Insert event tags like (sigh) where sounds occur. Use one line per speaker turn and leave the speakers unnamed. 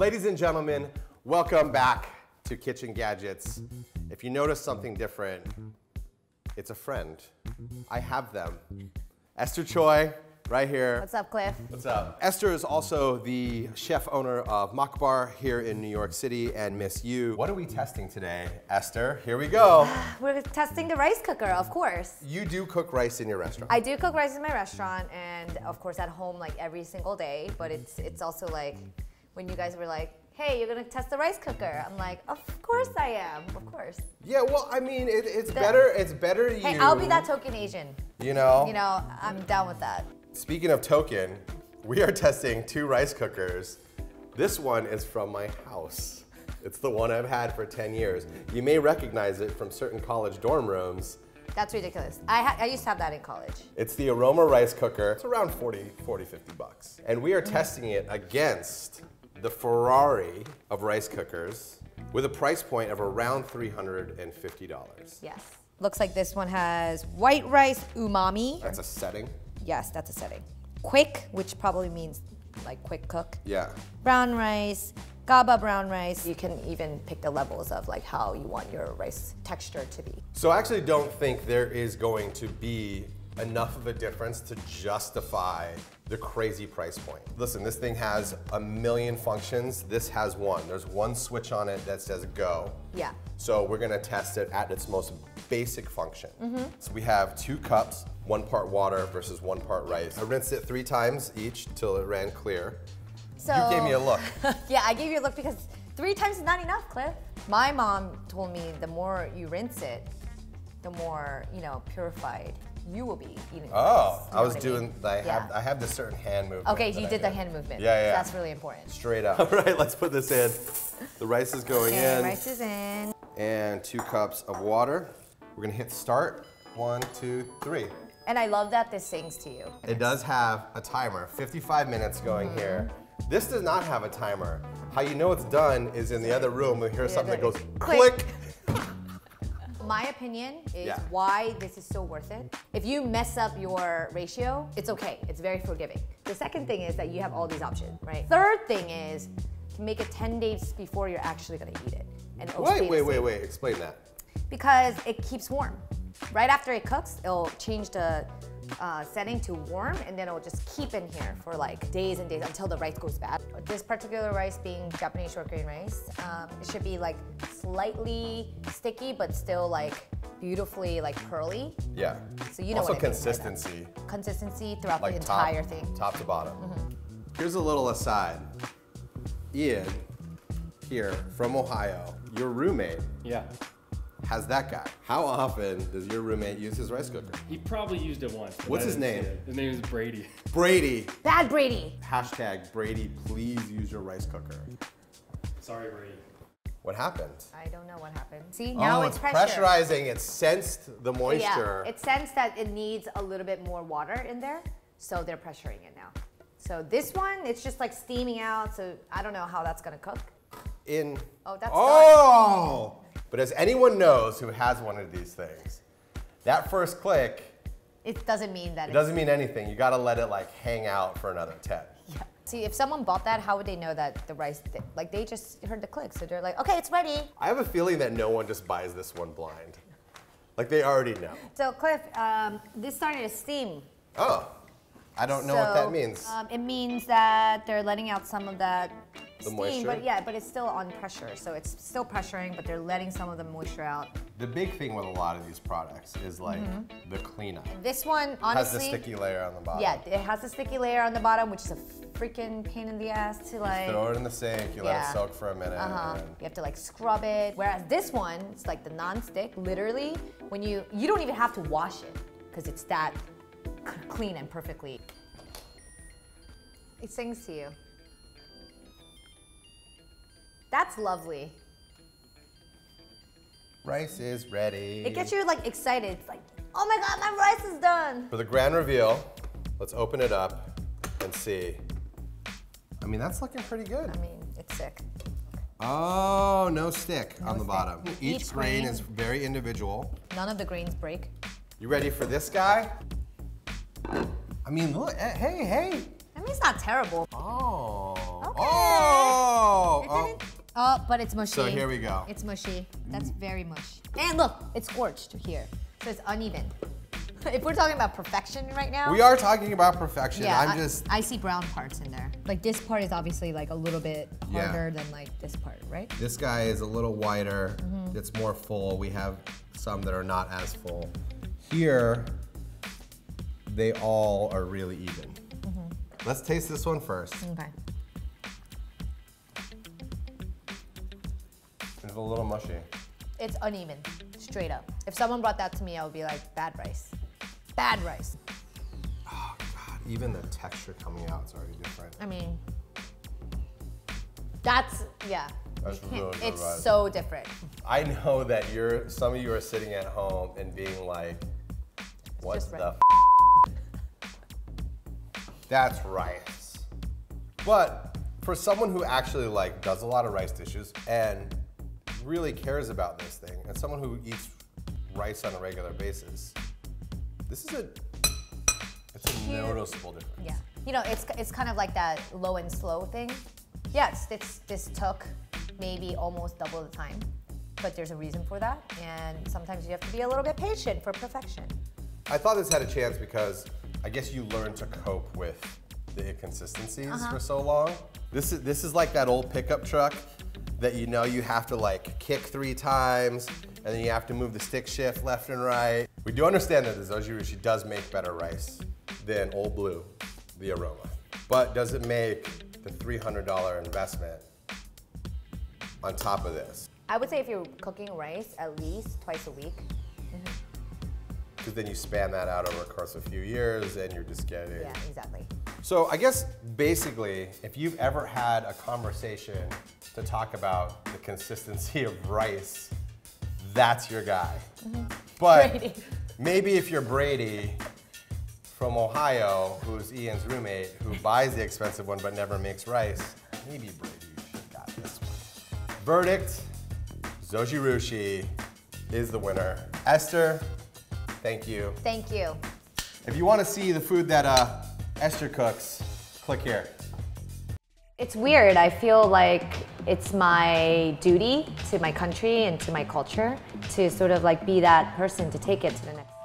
Ladies and gentlemen, welcome back to Kitchen Gadgets. If you notice something different, it's a friend. I have them. Esther Choi, right here.
What's up, Cliff?
What's up? Esther is also the chef owner of Mokbar here in New York City and Ms. Yoo. What are we testing today, Esther? Here we go. (sighs)
We're testing the rice cooker, of course.
You do cook rice in your restaurant.
I do cook rice in my restaurant and of course at home like every single day, but it's it's also like when you guys were like, hey, you're gonna test the rice cooker. I'm like, of course I am, of course.
yeah, well, I mean, it, it's better. It's better you.
Hey, I'll be that token Asian.
You know.
You know, I'm down with that.
Speaking of token, we are testing two rice cookers. This one is from my house. It's the one I've had for 10 years. You may recognize it from certain college dorm rooms.
That's ridiculous. I, ha- I used to have that in college.
It's the Aroma rice cooker. It's around 40, 40, 50 bucks. And we are testing it against the Ferrari of rice cookers with a price point of around $350.
Yes. Looks like this one has white rice umami.
That's a setting.
Yes, that's a setting. Quick, which probably means like quick cook.
Yeah.
brown rice, GABA brown rice. You can even pick the levels of like how you want your rice texture to be.
So I actually don't think there is going to be enough of a difference to justify the crazy price point. Listen, this thing has a million functions. This has one. There's one switch on it that says go.
Yeah.
So we're gonna test it at its most basic function. Mm-hmm. So we have two cups, one part water versus one part rice. I rinsed it three times each till it ran clear.
So
You gave me a look. (laughs)
yeah, I gave you a look because three times is not enough, Cliff. My mom told me the more you rinse it, the more you know purified you will be eating.
Oh,
rice.
I was
what
doing,
mean?
I have,
Yeah.
I have this certain hand movement.
Okay,
that
you
I
did the
do.
hand movement.
Yeah, yeah.
That's really important.
Straight up. All right, let's put this in. The rice is going
Okay,
in.
rice is in.
And two cups of water. We're gonna hit start. One, two, three.
And I love that this sings to you.
It does have a timer, 55 minutes going
Mm-hmm.
here. This does not have a timer. How you know it's done is in the other room, we hear something that goes click.
Click. My opinion is
Yeah.
why this is so worth it. If you mess up your ratio, it's okay. It's very forgiving. The second thing is that you have all these options, right? Third thing is to make it 10 days before you're actually gonna eat it. And
Wait, wait, wait, wait. Explain that.
Because it keeps warm. Right after it cooks, it'll change the uh, setting to warm and then it'll just keep in here for like days and days until the rice goes bad. This particular rice being Japanese short grain rice, um, it should be like slightly sticky but still like beautifully like pearly.
Yeah.
So you know
also
what I mean by that.
consistency,
Consistency throughout
like
the
top,
entire thing. Mm-hmm.
top to bottom. Here's a little aside. Ian, here from Ohio, your roommate
Yeah.
Has that guy. How often does your roommate use his rice cooker?
He probably used it once.
What's his name?
His name is Brady.
Brady.
Bad Brady.
Hashtag Brady, please use your rice cooker.
Sorry, Brady.
What happened?
I don't know what happened. See, oh, now
oh,
it's,
it's
pressure.
pressurizing. It sensed the moisture.
Yeah, it sensed that it needs a little bit more water in there, so they're pressuring it now. So this one, it's just like steaming out. So I don't know how that's gonna cook.
In.
Oh, that's
Oh! But as anyone knows who has one of these things, that first click,
It doesn't mean that
it doesn't mean anything. You gotta let it like hang out for another 10.
Yeah. See, if someone bought that, how would they know that the rice, th- like they just heard the click, so they're like, okay, it's ready.
I have a feeling that no one just buys this one blind. Like they already know.
So Cliff, um, this started to steam.
Oh, I don't know what that means.
Um, it means that they're letting out some of that
The
steam,
moisture?
but yeah, but it's still on pressure, so it's still pressuring, but they're letting some of the moisture out.
the big thing with a lot of these products is like the cleanup.
This one, honestly.
Has the sticky layer on the bottom.
yeah, it has a sticky layer on the bottom, which is a freaking pain in the ass to like.
Throw it in the sink, you let it soak for a minute.
Uh-huh.
and-
You have to like scrub it. Whereas this one, it's like the non-stick. Literally, when you you don't even have to wash it because it's that clean and perfectly. It sings to you. That's lovely.
Rice is ready.
It gets you like excited. It's like, oh my god, my rice is done.
For the grand reveal, let's open it up and see. I mean, that's looking pretty good.
I mean, it's sick.
Oh, no stick on the
stick.
bottom. Each,
Each
grain
grain-
is very individual.
None of the grains break.
You ready for this guy? I mean, look, eh, hey, hey.
It's not terrible.
Oh.
Okay.
Oh,
Oh, but it's mushy.
So here we go.
It's mushy. That's very mush. And look, it's scorched here. So it's uneven. (laughs) if we're talking about perfection right now.
We are talking about perfection.
Yeah,
I'm
I,
just
I see brown parts in there. Like this part is obviously like a little bit
Yeah.
harder than like this part, right?
This guy is a little whiter.
Mm-hmm.
It's more full. We have some that are not as full. Here, they all are really even. Let's taste this one first.
Okay.
It's a little mushy.
It's uneven, straight up. If someone brought that to me, I would be like, bad rice. Bad rice.
Oh God, even the texture coming out is already different.
I mean, that's, yeah.
That's really
It's
rice.
so different.
I know that you're some of you are sitting at home and being like, "What's
just
the?" That's rice. But for someone who actually like does a lot of rice dishes and really cares about this thing, and someone who eats rice on a regular basis, this is a it's a
Huge.
noticeable difference.
Yeah. You know, it's it's kind of like that low and slow thing. Yes, this this took maybe almost double the time, but there's a reason for that, and sometimes you have to be a little bit patient for perfection.
I thought this had a chance because I guess you learn to cope with the inconsistencies
Uh-huh.
for so long. This is this is like that old pickup truck that you know you have to like kick three times and then you have to move the stick shift left and right. We do understand that the Zojirushi does make better rice than Old Blue, the aroma. But does it make the $300 investment on top of this?
I would say if you're cooking rice at least twice a week,
Because then you span that out over a course of a few years and you're just getting
yeah, exactly.
So I guess basically, if you've ever had a conversation to talk about the consistency of rice, that's your guy. Mm-hmm. But
Brady. (laughs)
maybe if you're Brady from Ohio, who's Ian's roommate, who buys the expensive one but never makes rice, maybe Brady should have got this one. Verdict: Zojirushi is the winner. Esther, thank you.
Thank you.
If you want to see the food that uh, Esther cooks, click here.
It's weird. I feel like it's my duty to my country and to my culture to sort of like be that person to take it to the next.